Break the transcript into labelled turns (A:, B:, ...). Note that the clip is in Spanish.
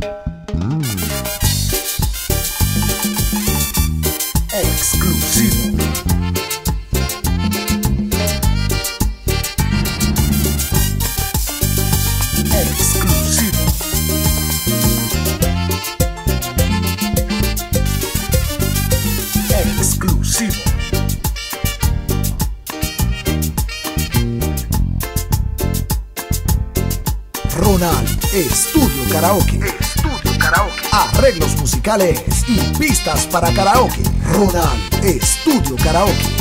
A: Mm. Ronald Estudio Karaoke.
B: Estudio Karaoke.
A: Arreglos musicales y pistas para karaoke. Ronald Estudio Karaoke.